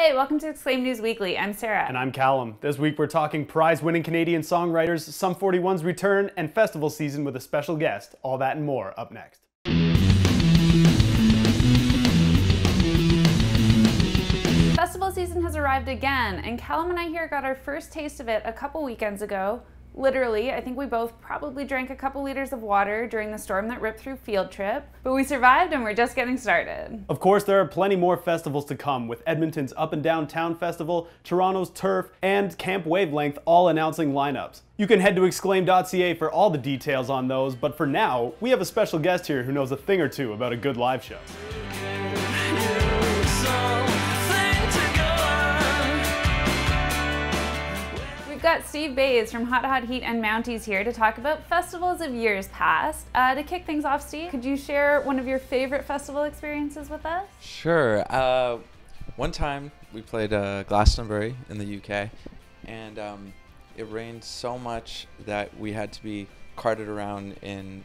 Hey, welcome to Exclaim News Weekly. I'm Sarah. And I'm Calum. This week we're talking prize winning Canadian songwriters, Sum 41's return, and festival season with a special guest. All that and more up next. Festival season has arrived again, and Calum and I here got our first taste of it a couple weekends ago literally, I think we both probably drank a couple liters of water during the storm that ripped through Field Trip, but we survived and we're just getting started. Of course, there are plenty more festivals to come, with Edmonton's Up and Down Town Festival, Toronto's Turf, and Camp Wavelength all announcing lineups. You can head to exclaim.ca for all the details on those, but for now, we have a special guest here who knows a thing or two about a good live show. We've got Steve Bays from Hot Hot Heat and Mounties here to talk about festivals of years past. Uh, to kick things off, Steve, could you share one of your favorite festival experiences with us? Sure. Uh, one time we played uh, Glastonbury in the UK, and um, it rained so much that we had to be carted around in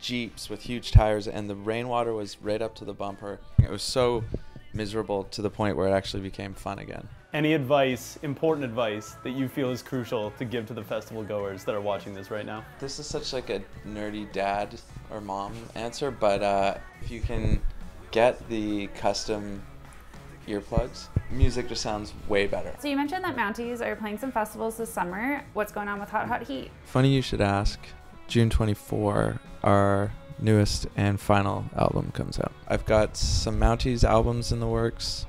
jeeps with huge tires, and the rainwater was right up to the bumper. It was so miserable to the point where it actually became fun again. Any advice, important advice, that you feel is crucial to give to the festival goers that are watching this right now? This is such like a nerdy dad or mom answer, but uh, if you can get the custom earplugs, music just sounds way better. So you mentioned that Mounties are playing some festivals this summer. What's going on with Hot Hot Heat? Funny you should ask. June 24, our newest and final album comes out. I've got some Mounties albums in the works.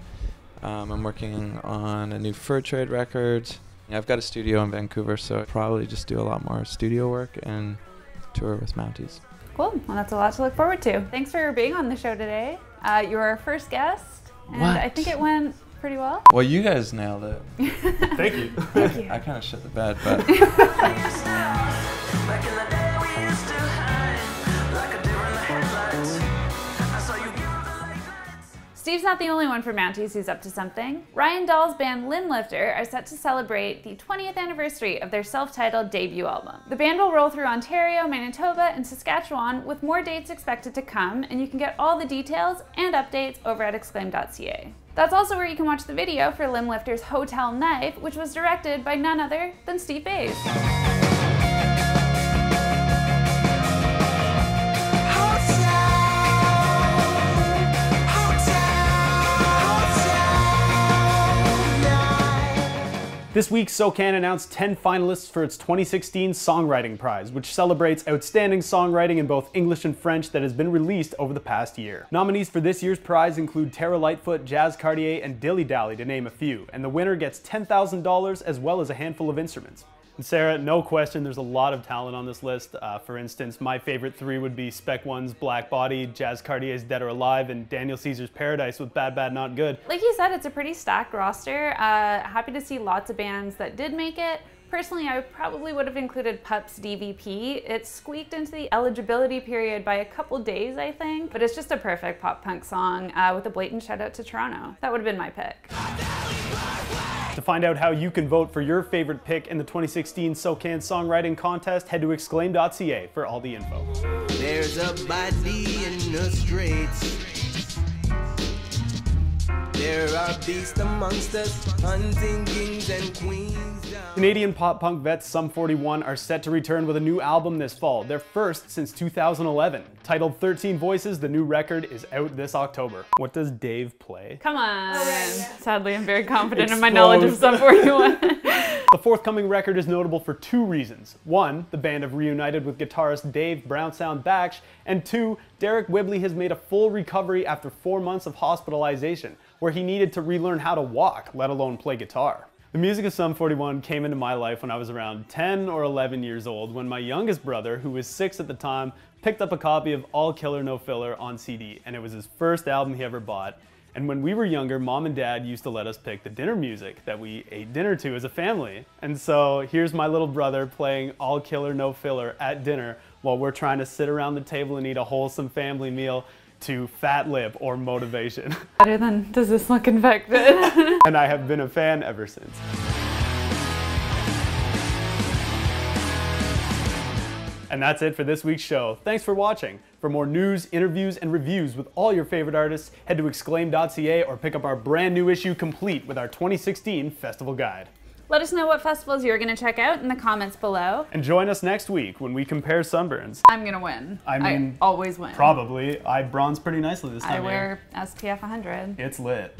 Um, I'm working on a new Fur Trade record. I've got a studio in Vancouver, so I'll probably just do a lot more studio work and tour with Mounties. Cool. Well, that's a lot to look forward to. Thanks for being on the show today. Uh, you were our first guest, and what? I think it went pretty well. Well, you guys nailed it. Thank you. Thank you. I kind of shit the bed, but. Steve's not the only one for Mounties who's up to something. Ryan Dahle's band Limblifter are set to celebrate the 20th anniversary of their self-titled debut album. The band will roll through Ontario, Manitoba, and Saskatchewan with more dates expected to come, and you can get all the details and updates over at exclaim.ca. That's also where you can watch the video for Limblifter's Hotel Knife, which was directed by none other than Steve Bays. This week, SOCAN announced 10 finalists for its 2016 Songwriting Prize, which celebrates outstanding songwriting in both English and French that has been released over the past year. Nominees for this year's prize include Terra Lightfoot, Jazz Cartier, and Dilly Dally, to name a few, and the winner gets $10,000 as well as a handful of instruments. And Sarah, no question, there's a lot of talent on this list. Uh, for instance, my favorite three would be Spek Won's Black Body, Jazz Cartier's Dead or Alive, and Daniel Caesar's Paradise with Bad Bad Not Good. Like you said, it's a pretty stacked roster. Uh, happy to see lots of bands that did make it. Personally, I probably would have included Pup's DVP. It squeaked into the eligibility period by a couple days, I think, but it's just a perfect pop punk song uh, with a blatant shout out to Toronto. That would have been my pick. To find out how you can vote for your favorite pick in the 2016 SOCAN Songwriting Contest, head to exclaim.ca for all the info. There's a body in the. There are beasts amongst us, hunting kings and queens. down. Canadian pop punk vets Sum 41 are set to return with a new album this fall, their first since 2011. Titled 13 Voices, the new record is out this October. What does Dave play? Come on. Oh, Sadly, I'm very confident in my knowledge of Sum 41. The forthcoming record is notable for two reasons. One, the band have reunited with guitarist Dave Brownsound Baksh, and two, Deryck Whibley has made a full recovery after four months of hospitalization, where he needed to relearn how to walk, let alone play guitar. The music of Sum 41 came into my life when I was around 10 or 11 years old when my youngest brother, who was six at the time, picked up a copy of All Killer No Filler on CD, and it was his first album he ever bought. And when we were younger, mom and dad used to let us pick the dinner music that we ate dinner to as a family. And so here's my little brother playing All Killer No Filler at dinner while we're trying to sit around the table and eat a wholesome family meal to Fat Lip or Motivation. Better than Does This Look Infected? and I have been a fan ever since. And that's it for this week's show. Thanks for watching. For more news, interviews, and reviews with all your favorite artists, head to exclaim.ca or pick up our brand new issue complete with our 2016 Festival Guide. Let us know what festivals you're going to check out in the comments below. And join us next week when we compare sunburns. I'm going to win. I mean, always win. Probably. I bronze pretty nicely this time. I wear SPF 100. It's lit.